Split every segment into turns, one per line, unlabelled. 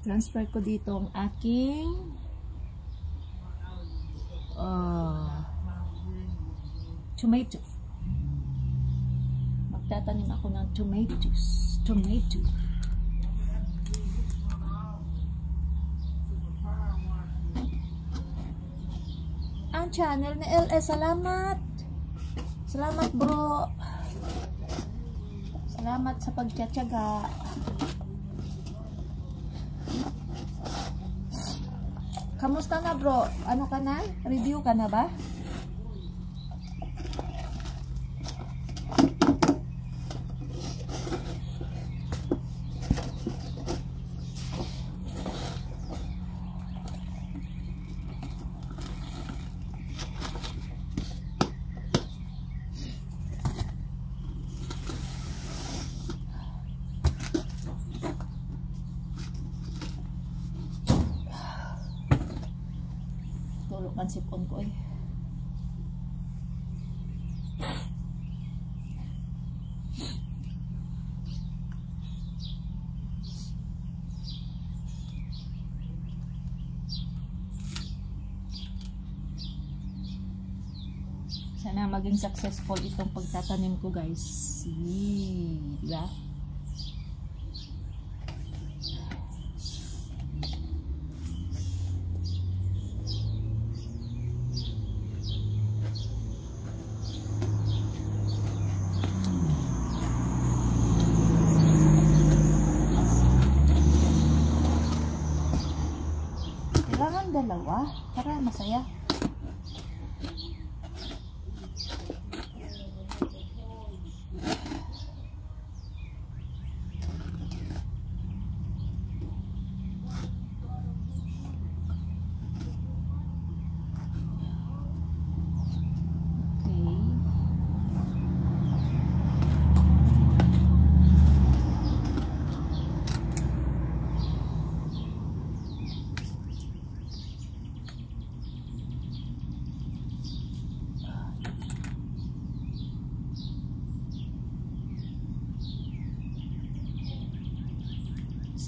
transfer ko dito ang aking uh, tomato. Magtatanim ako ng tomatoes. Tomato. Ang channel ni LS. Salamat. Salamat bro. Salamat sa pagtsatsaga. Kamusta na bro? Ano ka na? Review ka na ba? Tulog ang sipon ko eh. Sana maging successful itong pagtatanim ko guys. Yee, diba? Masaya. Okay.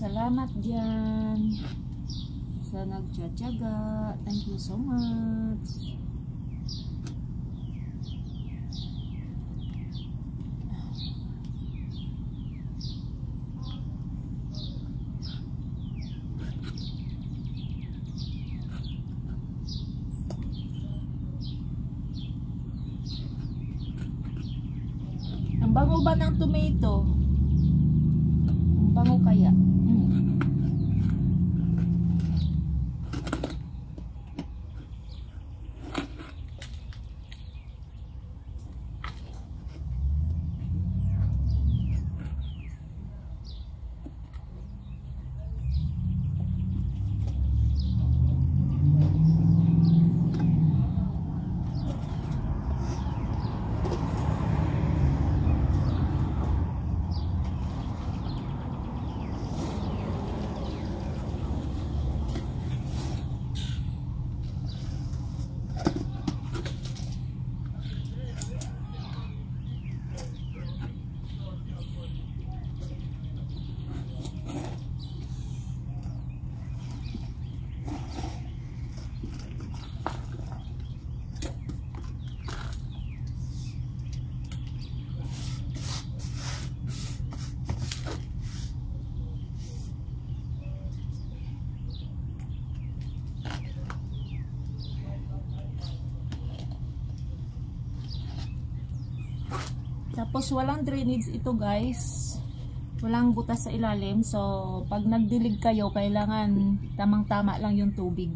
Salamat dyan sa nagtsatsaga. Thank you so much. Ang bango ba ng tomato? Ang bango kaya? Hmm. Tapos walang drainage ito guys. Walang butas sa ilalim. So pag nagdilig kayo, kailangan tamang-tama lang yung tubig.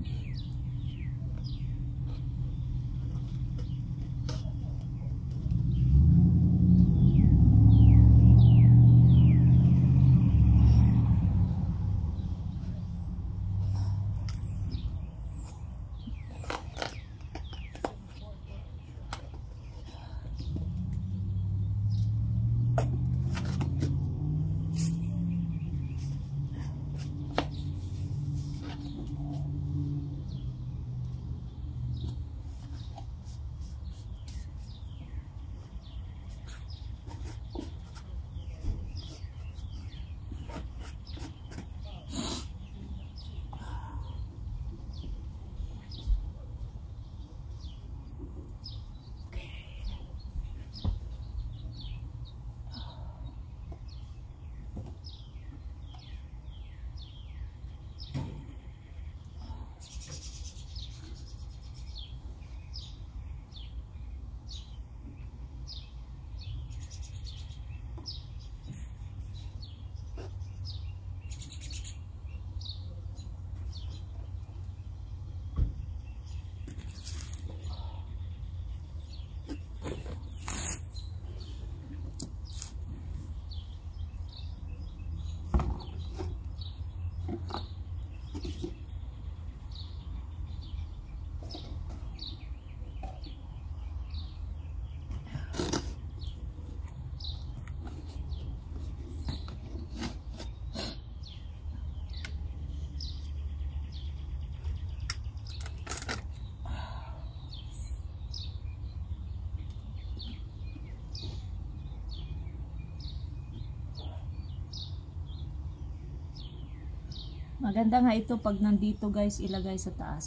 Maganda nga ito pag nandito guys ilagay sa taas.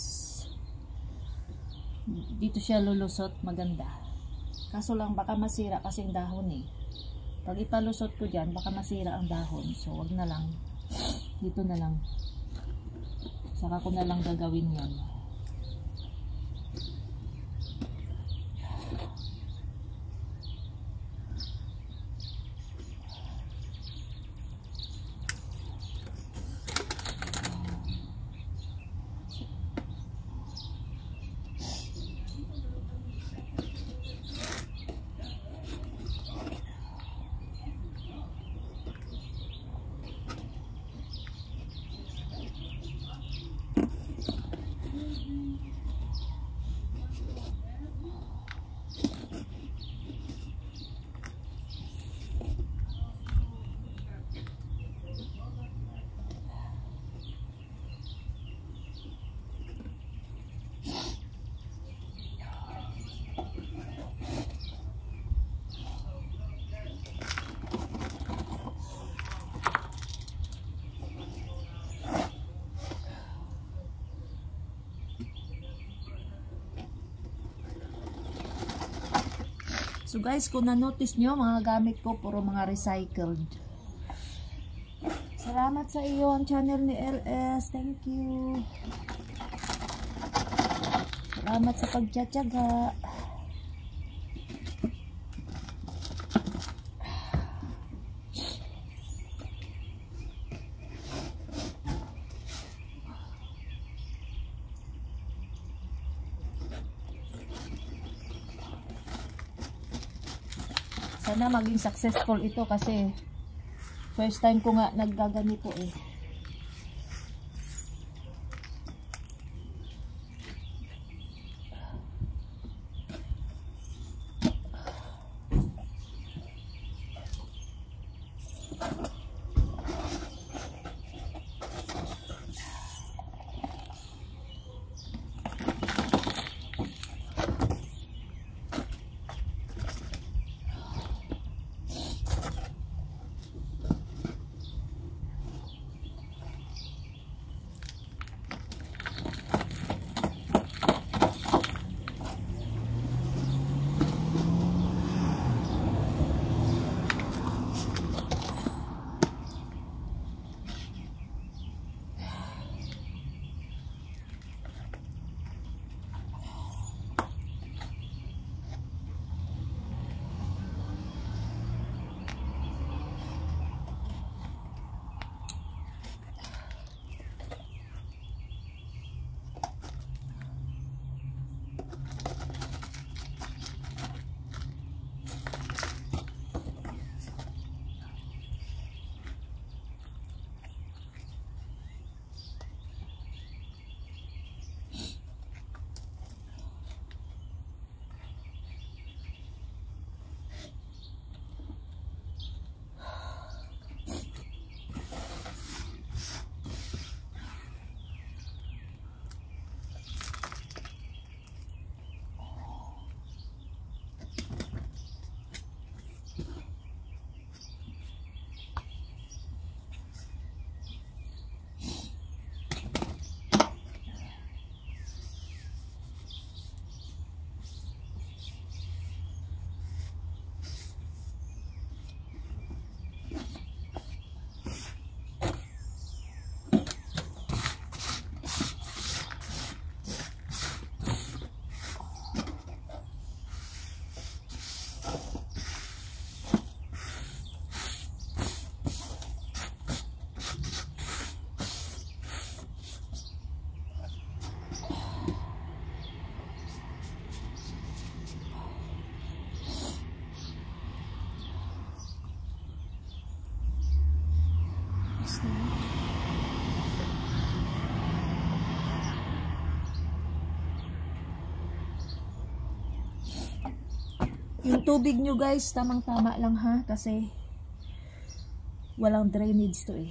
Dito siya lulusot maganda. Kaso lang baka masira kasi ang dahon eh. Pag ipalusot ko dyan baka masira ang dahon. So wag na lang. Dito na lang. Saka ko na lang gagawin yan. So guys, kung na-notice nyo, mga gamit ko puro mga recycled. Salamat sa iyo ang channel ni LS. Thank you. Salamat sa pagtsatsaga. Sana maging successful ito kasi first time ko nga naggaganito eh. Tubig nyo guys, tamang-tama lang ha. Kasi walang drainage to eh.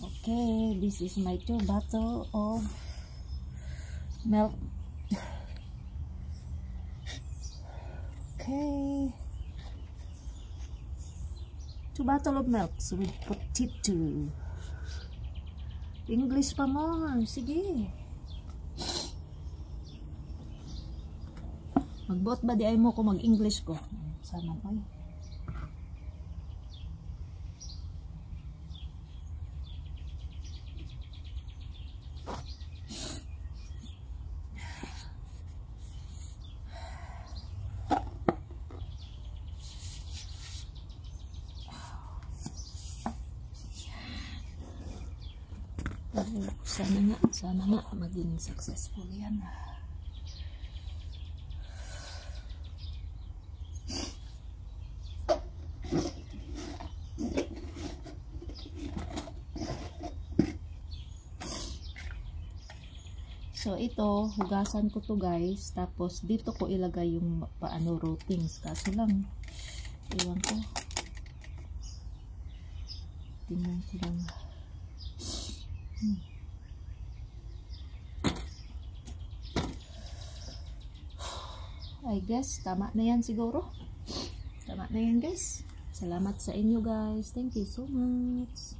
Okay, this is my two bottle of milk Okay. Two bottle of milk with potato. English pa more. Sige. Magbuot ba di ay mo ko mag-English ko? Sana ay. Ay, Sana nga, sana nga maging successful yan. So ito, hugasan ko to guys. Tapos dito ko ilagay yung paano routings. Kaso lang, iwan ko. Tingnan ko lang. I guess, tama na yan siguro. Tama na yan guys. Salamat sa inyo guys. Thank you so much.